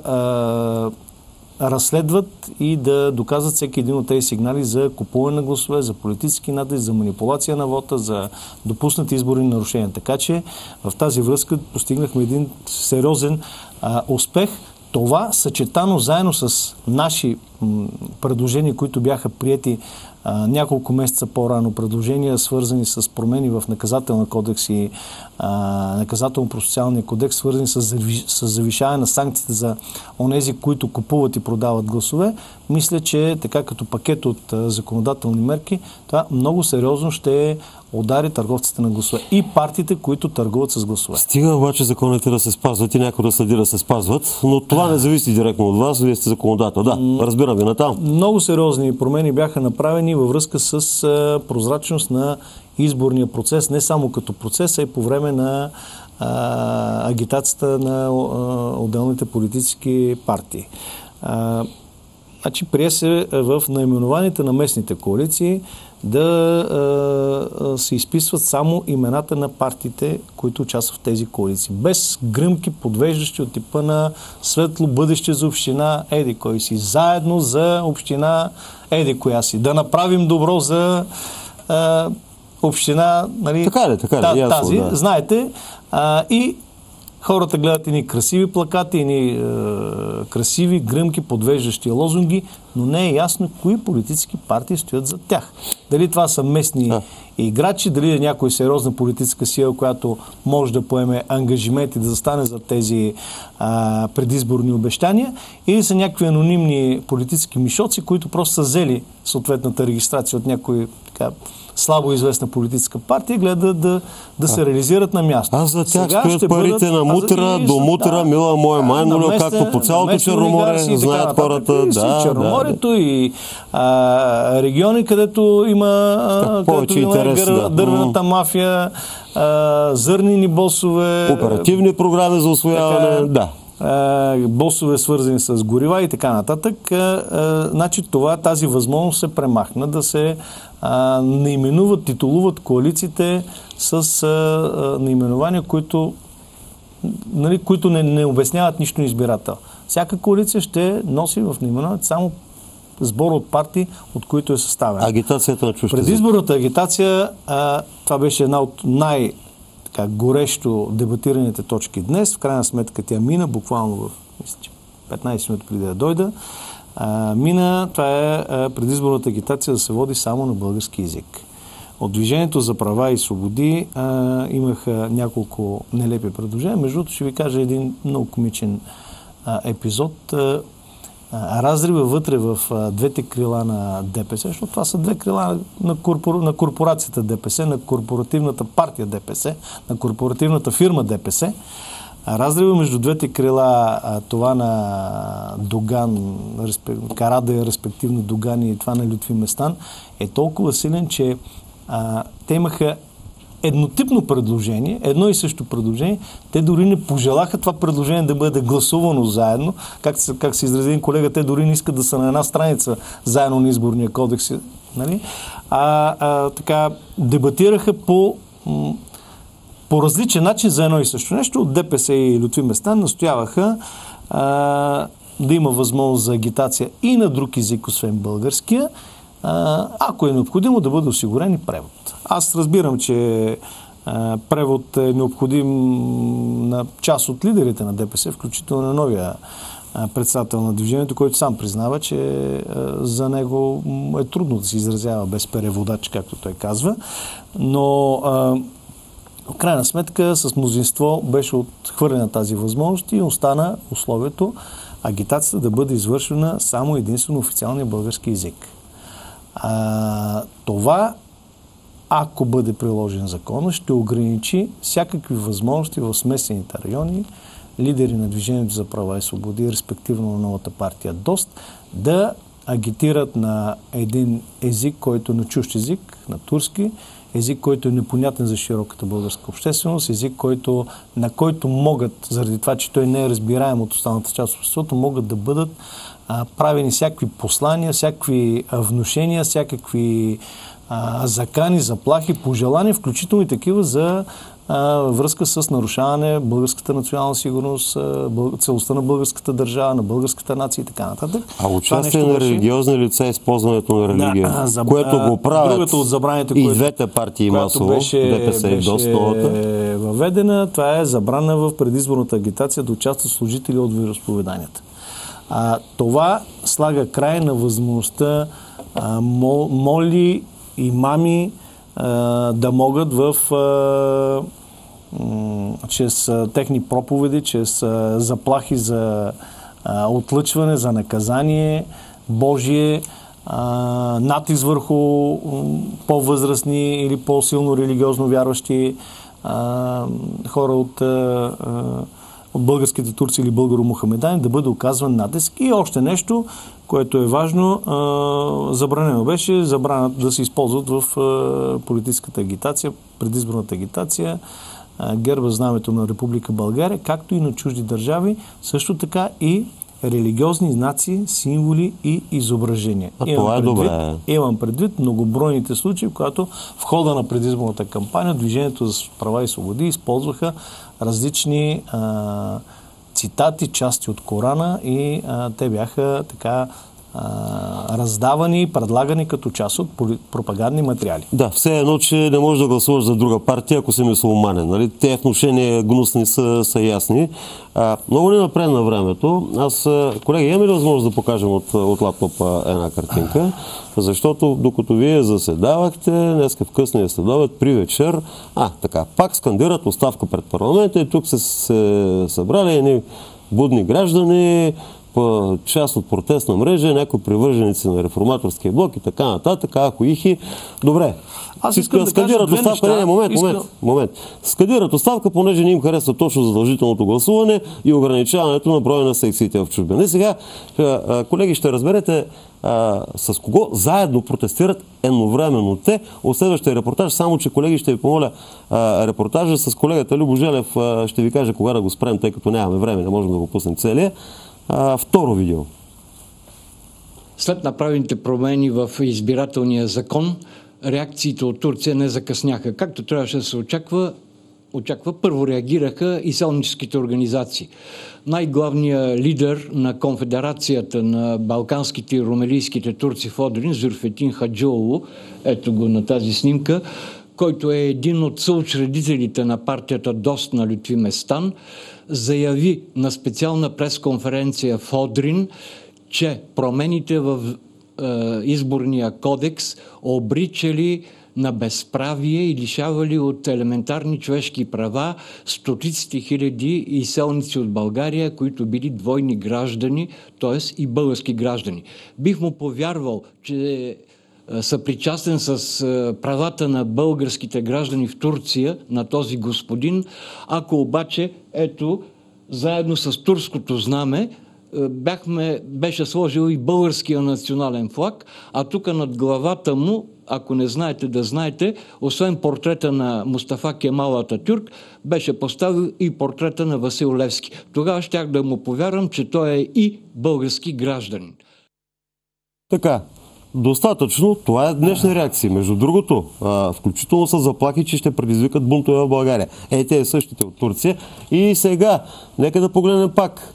разследват и да доказват всеки един от тези сигнали за купуване на гласове, за политически натиск, за манипулация на вота, за допуснати изборни нарушения. Така че в тази връзка постигнахме един сериозен а, успех – това, съчетано заедно с наши предложения, които бяха прияти няколко месеца по-рано, предложения свързани с промени в наказателна кодекс и наказателно-процесуалния кодекс, свързани с, завишаване на санкциите за онези, които купуват и продават гласове, мисля, че така като пакет от законодателни мерки, това много сериозно ще удари търговците на гласове и партиите, които търгуват с гласове. Стига обаче законите да се спазват и някои да следи да се спазват, но това не зависи директно от вас, вие сте законодател. Да, разбирам ви натам. Много сериозни промени бяха направени във връзка с прозрачност на изборния процес, не само като процес, а и по време на а, агитацията на а, отделните политически партии. А, значи, прие се в наименованите на местните коалиции да а, се изписват само имената на партиите, които участват в тези коалиции. Без гръмки, подвеждащи от типа на светло бъдеще за община Еди кой си. Заедно за община Еди коя си. Да направим добро за а, община. Нали, така ли, така ли, тази, да. знаете. А, и Хората гледат едни красиви плакати, едни е, красиви, гръмки, подвеждащи лозунги, но не е ясно кои политически партии стоят за тях. Дали това са местни а. играчи, дали е някой сериозна политическа сила, която може да поеме ангажимент и да застане за тези е, предизборни обещания, или са някакви анонимни политически мишоци, които просто са взели съответната регистрация от някой така, слабо известна политическа партия, гледат да, да се реализират на място. Аз за тях Сега стоят парите бъдат, на мутра, до мутра, да, мила моя майнуля, както по цялото Черноморе, знаят хората. Да, Черноморието да, и а, региони, където има, а, където има интерес, гър, да. дървената мафия, а, зърнини босове. Оперативни програми за освояване, така, да босове свързани с горива и така нататък. Значи това, тази възможност се премахна да се наименуват, титулуват коалициите с наименования, които, нали, които не, не обясняват нищо на избирател. Всяка коалиция ще носи в наименованието само сбор от партии, от които е съставена. Агитацията на чужди. Предизборната агитация, а, това беше една от най- така, горещо дебатираните точки днес. В крайна сметка тя мина буквално в мисля, 15 минути преди да дойда. А, мина, това е предизборната агитация да се води само на български язик. От Движението за права и свободи а, имаха няколко нелепи предложения. Между другото ще ви кажа един много комичен а, епизод. А, разрива вътре в двете крила на ДПС, защото това са две крила на, корпор... на корпорацията ДПС, на корпоративната партия ДПС, на корпоративната фирма ДПС. Разрива между двете крила, това на Доган, Карадая, респективно Доган и това на Лютви Местан, е толкова силен, че а, те имаха еднотипно предложение, едно и също предложение. Те дори не пожелаха това предложение да бъде гласувано заедно. Как, как се изрази един колега, те дори не искат да са на една страница заедно на изборния кодекс. Нали? А, а така, дебатираха по, по различен начин за едно и също нещо. От ДПС и Лютви Местан настояваха а, да има възможност за агитация и на друг език, освен българския, ако е необходимо да бъде осигурен и превод. Аз разбирам, че превод е необходим на част от лидерите на ДПС, включително на новия председател на движението, който сам признава, че за него е трудно да се изразява без преводач, както той казва. Но в крайна сметка с мнозинство беше отхвърлена тази възможност и остана условието агитацията да бъде извършена само единствено официалния български язик. А, това, ако бъде приложен закон, ще ограничи всякакви възможности в смесените райони, лидери на Движението за права и свободи, респективно на новата партия ДОСТ, да агитират на един език, който е на чущ език, на турски, език, който е непонятен за широката българска общественост, език, който, на който могат, заради това, че той не е разбираем от останалата част от обществото, могат да бъдат а, правени всякакви послания, всякакви внушения, всякакви а, закани, заплахи, пожелания, включително и такива за връзка с нарушаване българската национална сигурност, целостта на българската държава, на българската нация и така нататък. А участие на религиозни лица, използването на религия, да, за... което го правят от забраните, и двете партии масово, беше, ДПС и ДОСТ въведена, това е забрана в предизборната агитация да участват служители от вероисповеданията. А, това слага край на възможността а, моли и мами а, да могат в а, чрез а, техни проповеди, чрез а, заплахи за а, отлъчване, за наказание Божие, а, натиск върху по-възрастни или по-силно религиозно вярващи а, хора от а, от българските турци или българо-мухамедани да бъде оказван натиск. И още нещо, което е важно, забранено беше забраната да се използват в политическата агитация, предизборната агитация, герба знамето на Република България, както и на чужди държави, също така и религиозни знаци, символи и изображения. А имам това е предвид, добре. Имам предвид многобройните случаи, когато в хода на предизборната кампания Движението за права и свободи използваха различни а, цитати, части от Корана и а, те бяха така раздавани и предлагани като част от пропагандни материали. Да, все едно, че не можеш да гласуваш за друга партия, ако си мусулманен. Нали? Те внушения гнусни са, са ясни. А, много ни напред на времето. Аз, колеги, имаме ли възможност да покажем от, от лаптопа една картинка? Защото докато вие заседавахте, днеска в късния следобед, при вечер, а, така, пак скандират оставка пред парламента и тук се, се събрали едни будни граждани, част от протестна мрежа, някои привърженици на реформаторския блок и така нататък, ако ихи. Добре. Аз искам да скадират оставка. Неща. Не, момент, искам... момент, момент. Скадират оставка, понеже не им харесва точно задължителното гласуване и ограничаването на броя на секциите в чужбина. И сега, колеги, ще разберете а, с кого заедно протестират едновременно те. От следващия репортаж, само че колеги ще ви помоля а, репортажа с колегата Любо Желев а, ще ви кажа кога да го спрем, тъй като нямаме време, не можем да го пуснем целия а, второ видео. След направените промени в избирателния закон, реакциите от Турция не закъсняха. Както трябваше да се очаква, очаква, първо реагираха и селническите организации. Най-главният лидер на конфедерацията на балканските и румелийските турци в Одрин, Зурфетин Хаджоулу, ето го на тази снимка, който е един от съучредителите на партията ДОСТ на Лютви Местан, заяви на специална пресконференция в Одрин, че промените в е, изборния кодекс обричали на безправие и лишавали от елементарни човешки права стотиците хиляди изселници от България, които били двойни граждани, т.е. и български граждани. Бих му повярвал, че съпричастен с правата на българските граждани в Турция, на този господин, ако обаче, ето, заедно с турското знаме, бяхме, беше сложил и българския национален флаг, а тук над главата му, ако не знаете да знаете, освен портрета на Мустафа Кемал Ататюрк, беше поставил и портрета на Васил Левски. Тогава щях да му повярвам, че той е и български гражданин. Така, Достатъчно. Това е днешна реакция. Между другото, включително са заплахи, че ще предизвикат бунтове в България. Е, те същите от Турция. И сега, нека да погледнем пак.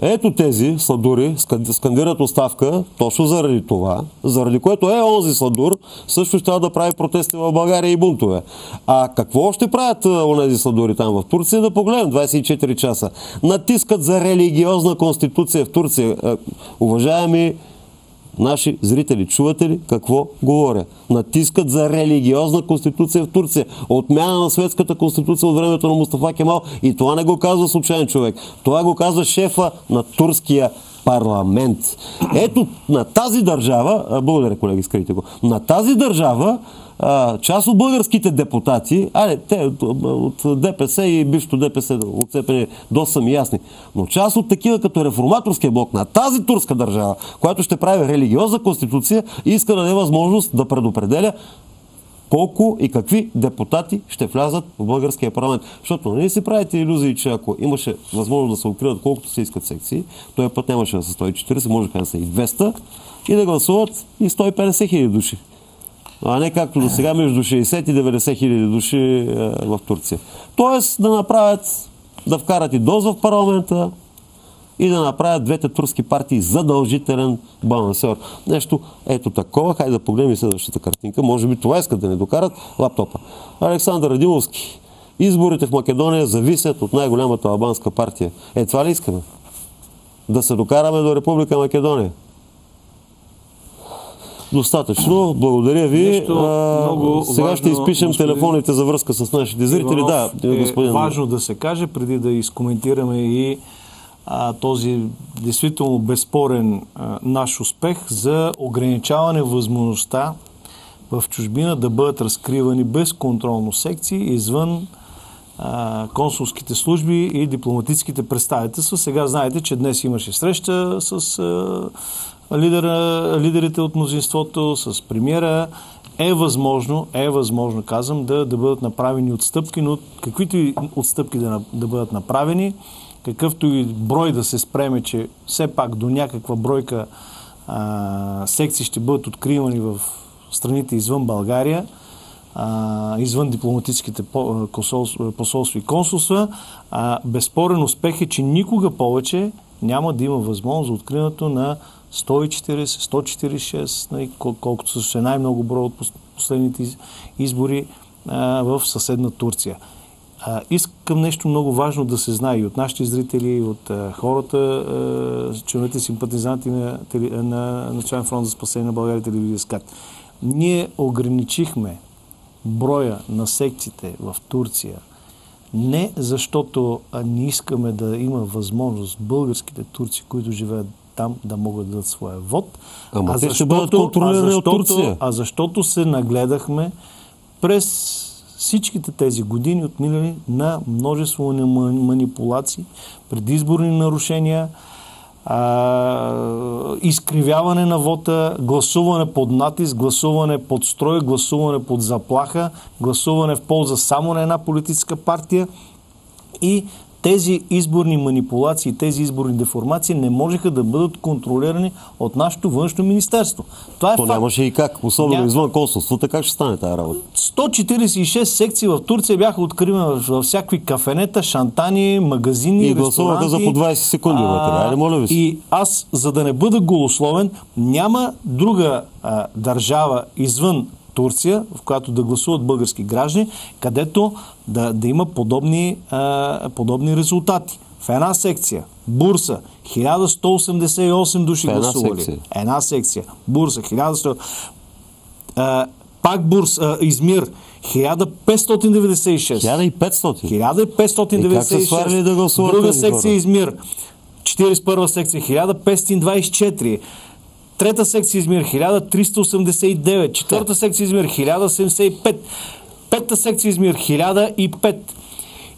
Ето тези сладури скандират оставка точно заради това, заради което е онзи сладур също ще да прави протести в България и бунтове. А какво ще правят онези сладури там в Турция? Да погледнем 24 часа. Натискат за религиозна конституция в Турция. Уважаеми Наши зрители, чувате ли какво говоря? Натискат за религиозна конституция в Турция. Отмяна на светската конституция от времето на Мустафа Кемал. И това не го казва случайен човек. Това го казва шефа на турския парламент. Ето на тази държава, благодаря колеги, скрите го, на тази държава част от българските депутати, али, те от ДПС и бившото ДПС, отцепени, доста са ми ясни, но част от такива като реформаторския блок на тази турска държава, която ще прави религиозна конституция, иска да даде възможност да предопределя колко и какви депутати ще влязат в българския парламент. Защото не си правите иллюзии, че ако имаше възможност да се откриват колкото се искат секции, този път нямаше да са 140, можеха да са и 200 и да гласуват и 150 хиляди души а не както до сега между 60 и 90 хиляди души е, в Турция. Тоест да направят, да вкарат и доза в парламента и да направят двете турски партии задължителен балансер. Нещо ето такова. Хайде да погледнем и следващата картинка. Може би това искат да не докарат лаптопа. Александър Радимовски. Изборите в Македония зависят от най-голямата албанска партия. Е, това ли искаме? Да се докараме до Република Македония. Достатъчно. Благодаря ви. Нещо много Сега важно, ще изпишем господин... телефоните за връзка с нашите зрители. Иванов, да, господин. Е важно да се каже, преди да изкоментираме и а, този действително безспорен а, наш успех за ограничаване възможността в чужбина да бъдат разкривани безконтролно секции извън а, консулските служби и дипломатическите представителства. Сега знаете, че днес имаше среща с а, лидера, лидерите от мнозинството, с премиера, е възможно, е възможно, казвам, да, да бъдат направени отстъпки, но каквито и отстъпки да, да бъдат направени, какъвто и брой да се спреме, че все пак до някаква бройка а, секции ще бъдат откривани в страните извън България, а, извън дипломатическите посолства и консулства, а, безспорен успех е, че никога повече няма да има възможност за откриването на 140, 146, нали, колкото са най-много брой от последните избори в съседна Турция. искам нещо много важно да се знае и от нашите зрители, и от хората, членовете симпатизанти на, на Национален фронт за спасение на България телевизия СКАТ. Ние ограничихме броя на секциите в Турция не защото не искаме да има възможност българските турци, които живеят там да могат да дадат своя вод. Ама а защото, ще бъдат контролирани от Турция. А защото се нагледахме през всичките тези години отминали на множество манипулации, предизборни нарушения, а, изкривяване на вота, гласуване под натиск, гласуване под строй, гласуване под заплаха, гласуване в полза само на една политическа партия и тези изборни манипулации, тези изборни деформации не можеха да бъдат контролирани от нашето външно министерство. Това е То факт. нямаше и как, особено Ня... извън консулството, как ще стане тази работа? 146 секции в Турция бяха откривани във всякакви кафенета, шантани, магазини, И гласуваха за по 20 секунди вътре. Айде, моля ви се. И аз, за да не бъда голословен, няма друга а, държава извън Турция, в която да гласуват български граждани, където да, да има подобни, а, подобни резултати. В една секция, Бурса, 1188 души една гласували. Секция. Една секция. Бурса, 1100. А, Пак Бурс, а, Измир 1596. 1500. 1596. И как са сварили да Друга секция? Измир. 41 секция 1524. Трета секция Измир 1389. Четвърта секция Измир 1075. Петта секция Измир 1005.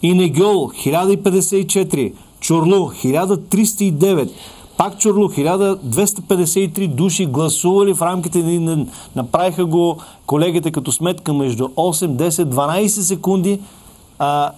Инегьол 1054. Чорлу 1309. Пак Чорлу 1253 души гласували в рамките на. Направиха го колегите като сметка между 8, 10, 12 секунди. А,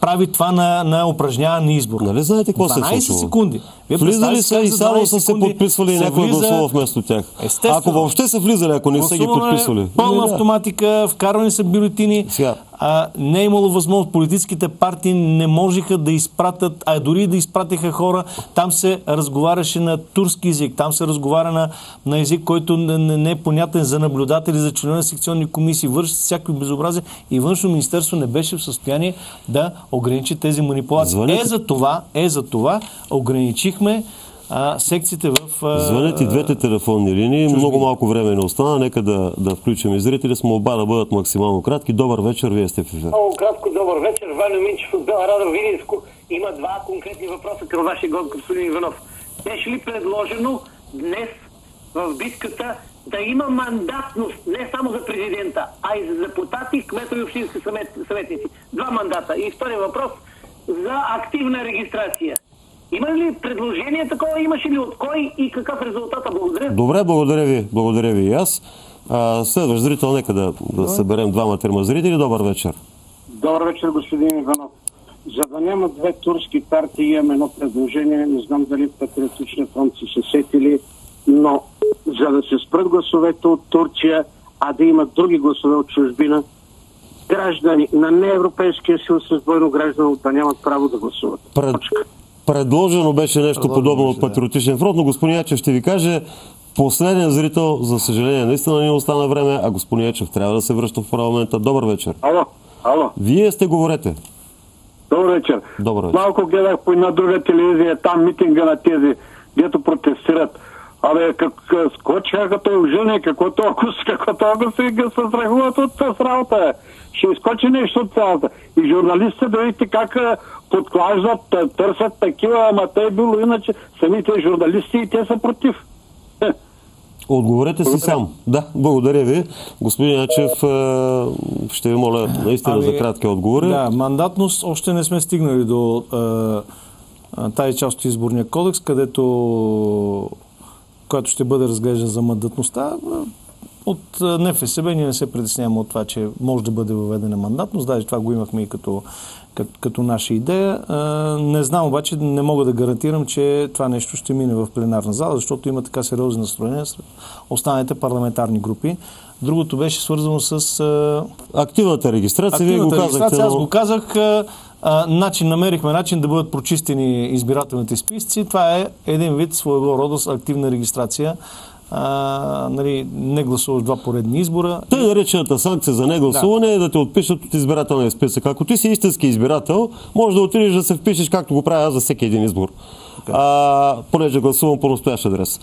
прави това на, на упражняване на избор. Нали знаете какво се е 12 случило? секунди. Вие Влизали са и само 12 са се подписвали и някой влиза- гласувал вместо тях. Естествено. Ако въобще са влизали, ако не са ги подписвали. Пълна да. автоматика, вкарвани са бюлетини. Сега. А, не е имало възможност. Политическите партии не можеха да изпратят, а дори да изпратиха хора. Там се разговаряше на турски язик, там се разговаря на, на език, който не, не, е понятен за наблюдатели, за членове на секционни комисии. Вършат се всякакви безобразия и външно министерство не беше в състояние да ограничи тези манипулации. Звъните. Е за това, е за това ограничихме а, секциите в... А, Звънят и двете телефонни линии. Много малко време не остана. Нека да, да включим и зрители с молба да бъдат максимално кратки. Добър вечер, вие сте в ефир. Много кратко, добър вечер. Ваня Минчев от Бела Рада, Видинско. Има два конкретни въпроса към вашия гост, господин Иванов. Беше ли предложено днес в битката да има мандатност не само за президента, а и за депутати, кметови и общински съвет- съветници? Два мандата. И втори въпрос за активна регистрация. Има ли предложение такова? Имаше ли от кой и какъв резултата? Благодаря. Добре, благодаря ви. Благодаря ви и аз. А, следващ зрител, нека да, да съберем двама-трима зрители. Добър вечер. Добър вечер, господин Иванов. За да няма две турски партии, имам едно предложение. Не знам дали Патриотичния фронт са се сетили, но за да се спрат гласовете от Турция, а да имат други гласове от чужбина, граждани на неевропейския съюз с двойно гражданство да нямат право да гласуват. Пред... Точка. Предложено беше нещо Предложено подобно беше, от. Патриотичен фронт, но господин Ячев ще ви каже, последен зрител, за съжаление, наистина не ни остана време, а господин Ячев трябва да се връща в парламента. Добър вечер. Ало, ало. Вие сте говорете. Добър вечер. Добър вечер. Малко гледах по една друга телевизия, там митинга на тези, дето протестират. Абе, как, скочиха като жени, каквото ако, каквото ако се страхуват от с работа. Ще изкочи нещо от цялата. И журналистите да видите как подклаждат, а, търсят такива, ама те е било иначе. Самите журналисти и те са против. Отговорете си Благодаря. сам. Да, благодаря ви. Господин Ячев, ще ви моля наистина за кратки отговори. Да, мандатност още не сме стигнали до е, тази част от изборния кодекс, където който ще бъде разглеждан за мандатността. От НФСБ ние не се притесняваме от това, че може да бъде въведена мандатност. Даже това го имахме и като, като, наша идея. Не знам обаче, не мога да гарантирам, че това нещо ще мине в пленарна зала, защото има така сериозни настроения сред останалите парламентарни групи. Другото беше свързано с Активната регистрация, вие го Активната казахте. регистрация, аз го казах, начин, намерихме начин да бъдат прочистени избирателните списъци. Това е един вид своего рода активна регистрация. А, нали, не гласуваш два поредни избора. Тъй наречената санкция за негласуване е да те отпишат от избирателния списък. Ако ти си истински избирател, може да отидеш да се впишеш, както го правя аз за всеки един избор. А, понеже гласувам по настоящ адрес.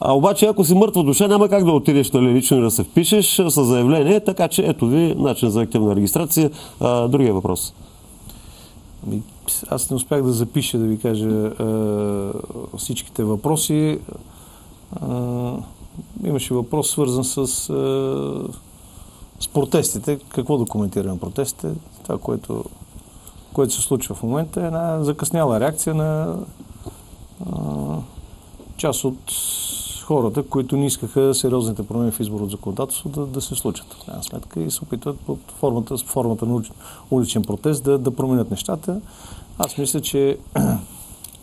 А, обаче, ако си мъртва душа, няма как да отидеш нали, лично и да се впишеш с заявление, така че ето ви начин за активна регистрация. А, другия въпрос. Ами, Аз не успях да запиша, да ви кажа а, всичките въпроси. Имаше въпрос свързан с, а, с протестите. Какво да коментираме протестите? Това, което, което се случва в момента е една закъсняла реакция на а, част от хората, които не искаха сериозните промени в избор от законодателство да, да се случат. В крайна сметка и се опитват под формата, с формата на улич- уличен протест да, да променят нещата. Аз мисля, че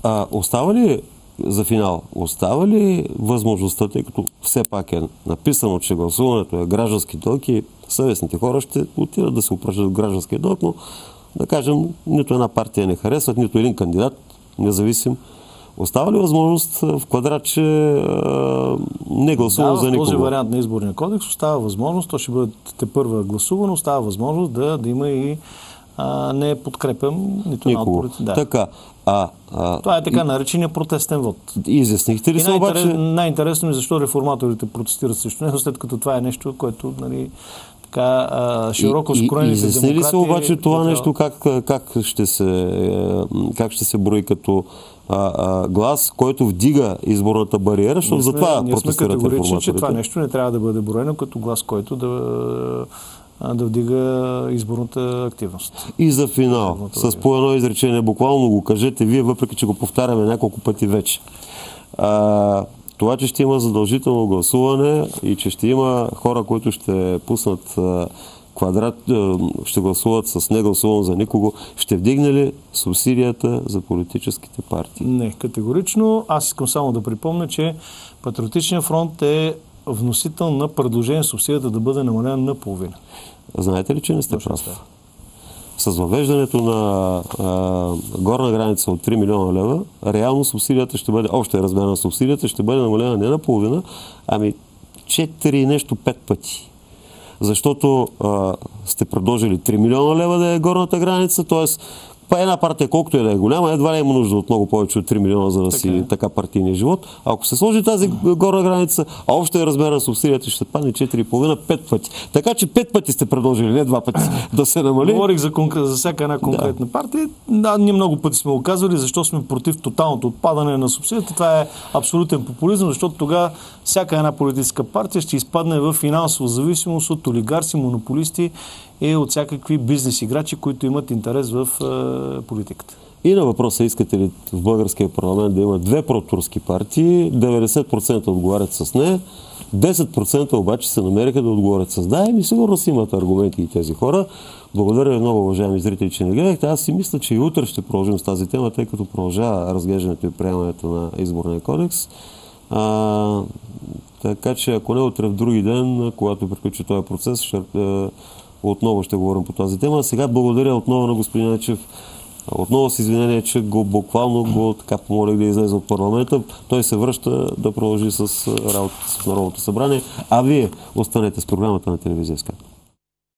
А, остава ли за финал, остава ли възможността, тъй като все пак е написано, че гласуването е граждански дълг и съвестните хора ще отидат да се упражнят гражданския дълг, но да кажем, нито една партия не харесват, нито един кандидат, независим. Остава ли възможност в квадратче а, не гласувам да, за в този никого? вариант на изборния кодекс остава възможност, то ще бъде те първа гласувано, остава възможност да, да има и а, не подкрепям нито Никого. полици- Да. Така. А, а, Това е така наречения протестен вод. изяснихте ли се обаче? най-интересно е защо реформаторите протестират срещу него, след като това е нещо, което нали, така, а, широко скроените Изясни ли се обаче това би нещо как, как, ще се, е, как ще се брои като а, а, глас, който вдига изборната бариера, защото Ние за сме- това ние сме протестират категорични, че реформаторите. това нещо не трябва да бъде броено като глас, който да, да вдига изборната активност. И за финал, Изборната с по едно изречение, буквално го кажете вие, въпреки че го повтаряме няколко пъти вече. А, това, че ще има задължително гласуване и че ще има хора, които ще пуснат квадрат, ще гласуват с не гласувам за никого, ще вдигне ли субсидията за политическите партии? Не, категорично. Аз искам само да припомня, че Патриотичният фронт е вносител на предложение субсидията да бъде намалена на половина. Знаете ли, че не сте прав? С въвеждането на а, горна граница от 3 милиона лева, реално субсидията ще бъде, общия размер на субсидията ще бъде намалена не на половина, ами 4 и нещо 5 пъти. Защото а, сте предложили 3 милиона лева да е горната граница, т.е. па една партия, колкото и да е голяма, едва ли има нужда от много повече от 3 милиона, за да си така партийния живот. Ако се сложи тази горна граница, а общия размер на субсидията ще падне 4,5-5 пъти. Така че 5 пъти сте предложили, не два пъти да се намали. Говорих за, конкрет, за всяка една конкретна да. партия. Да, ние много пъти сме го казвали, защо сме против тоталното отпадане на субсидията. Това е абсолютен популизъм, защото тогава всяка една политическа партия ще изпадне в финансова зависимост от олигарси, монополисти и от всякакви бизнес играчи, които имат интерес в е, политиката. И на въпроса, искате ли в българския парламент да има две протурски партии, 90% отговарят с не, 10% обаче се намериха да отговорят с да. И сигурно си имат аргументи и тези хора. Благодаря ви много, уважаеми зрители, че не гледахте. Аз си мисля, че и утре ще продължим с тази тема, тъй като продължава разглеждането и приемането на изборния кодекс. А, така че ако не утре в други ден, когато приключи този процес, ще, е, отново ще говорим по тази тема. Сега благодаря отново на господин Нечев. Отново с извинение, че го буквално го така помолих да излезе от парламента. Той се връща да продължи с работата в Народното събрание. А вие останете с програмата на телевизия.